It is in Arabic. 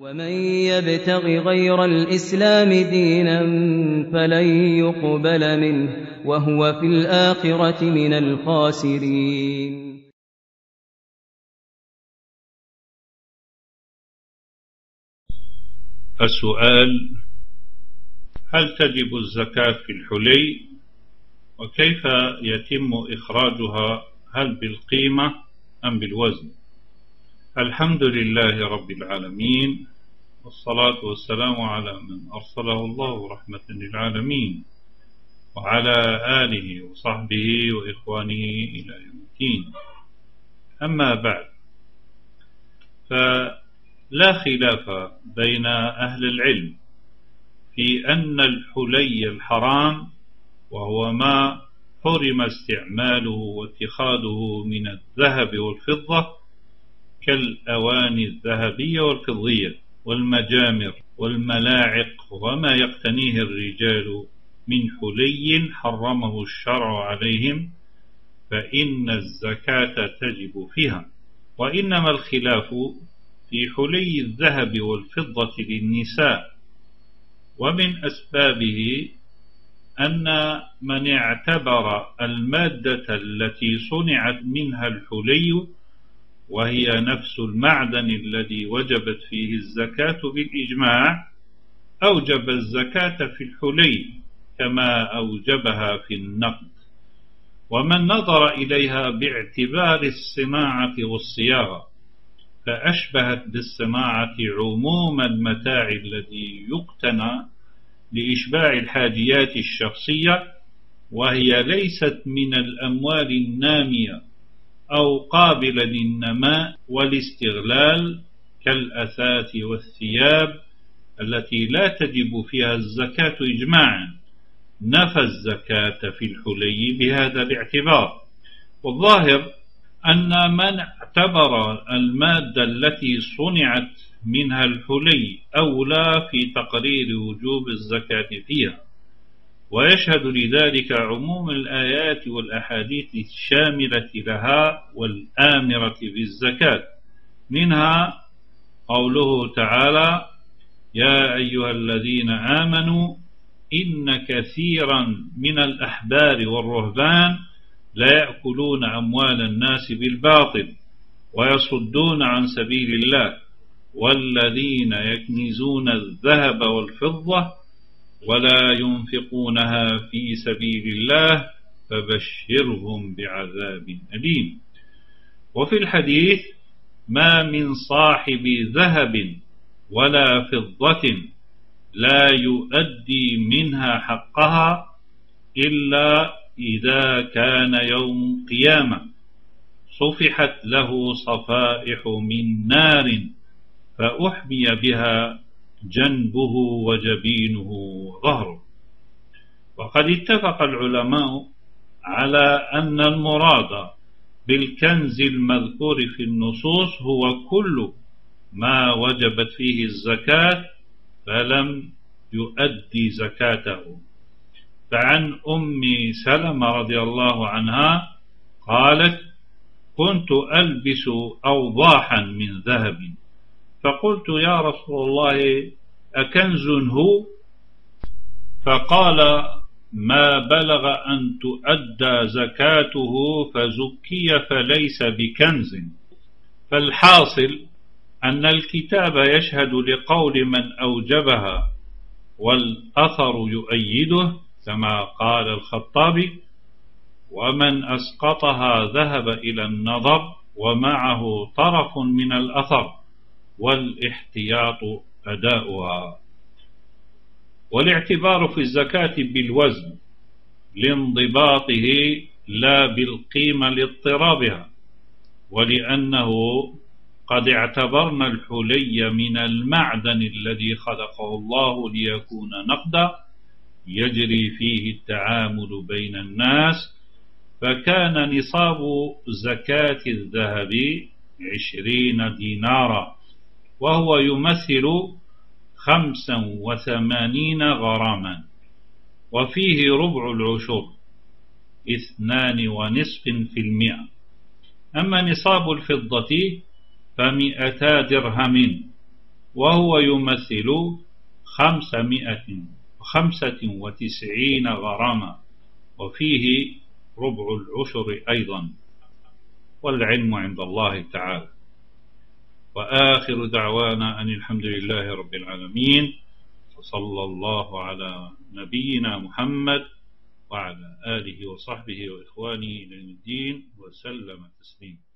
ومن يبتغ غير الإسلام دينا فلن يقبل منه وهو في الآخرة من الخاسرين. السؤال هل تجب الزكاة في الحلي؟ وكيف يتم إخراجها؟ هل بالقيمة أم بالوزن؟ الحمد لله رب العالمين والصلاة والسلام على من أرسله الله رحمة للعالمين وعلى آله وصحبه وإخوانه إلى يوم الدين. أما بعد فلا خلاف بين أهل العلم في أن الحلي الحرام وهو ما حرم استعماله واتخاذه من الذهب والفضة كالأواني الذهبية والفضية والمجامر والملاعق وما يقتنيه الرجال من حلي حرمه الشرع عليهم فإن الزكاة تجب فيها. وإنما الخلاف في حلي الذهب والفضة للنساء. ومن أسبابه أن من اعتبر المادة التي صنعت منها الحلي وهي نفس المعدن الذي وجبت فيه الزكاة بالإجماع أوجب الزكاة في الحلي كما أوجبها في النقد. ومن نظر إليها باعتبار الصناعة والصياغة فأشبهت بالصناعة عموم المتاع الذي يقتنى لإشباع الحاجيات الشخصية وهي ليست من الأموال النامية. أو قابلة للنماء والاستغلال كالأثاث والثياب التي لا تجب فيها الزكاة إجماعا. نفى الزكاة في الحلي بهذا الاعتبار. والظاهر أن من اعتبر المادة التي صنعت منها الحلي أولى في تقرير وجوب الزكاة فيها. ويشهد لذلك عموم الآيات والأحاديث الشاملة لها والآمرة بالزكاة منها قوله تعالى يا أيها الذين آمنوا إن كثيرا من الأحبار والرهبان لا يأكلون أموال الناس بالباطل ويصدون عن سبيل الله والذين يكنزون الذهب والفضة ولا ينفقونها في سبيل الله فبشرهم بعذاب أليم. وفي الحديث ما من صاحب ذهب ولا فضة لا يؤدي منها حقها إلا إذا كان يوم قيامة صفحت له صفائح من نار فأحمي بها جنبه وجبينه وظهره. وقد اتفق العلماء على أن المراد بالكنز المذكور في النصوص هو كل ما وجبت فيه الزكاة فلم يؤدي زكاته. فعن أم سلمة رضي الله عنها قالت كنت ألبس أوضاحا من ذهب فقلت يا رسول الله أكنز هو؟ فقال ما بلغ أن تؤدى زكاته فزكي فليس بكنز. فالحاصل أن الكتاب يشهد لقول من أوجبها والأثر يؤيده كما قال الخطابي ومن أسقطها ذهب إلى النظر ومعه طرف من الأثر. والاحتياط أداؤها. والاعتبار في الزكاة بالوزن لانضباطه لا بالقيمة لاضطرابها ولأنه قد اعتبرنا الحلي من المعدن الذي خلقه الله ليكون نقدا يجري فيه التعامل بين الناس. فكان نصاب زكاة الذهب عشرين دينارا. وهو يمثل خمسا وثمانين غراما. وفيه ربع العشر اثنان ونصف في المئة. أما نصاب الفضة فمئتا درهم وهو يمثل خمسمائة خمسة وتسعين غراما. وفيه ربع العشر أيضا. والعلم عند الله تعالى. وآخر دعوانا أن الحمد لله رب العالمين وصلى الله على نبينا محمد وعلى آله وصحبه وإخوانه إلى الدين وسلم تسليما.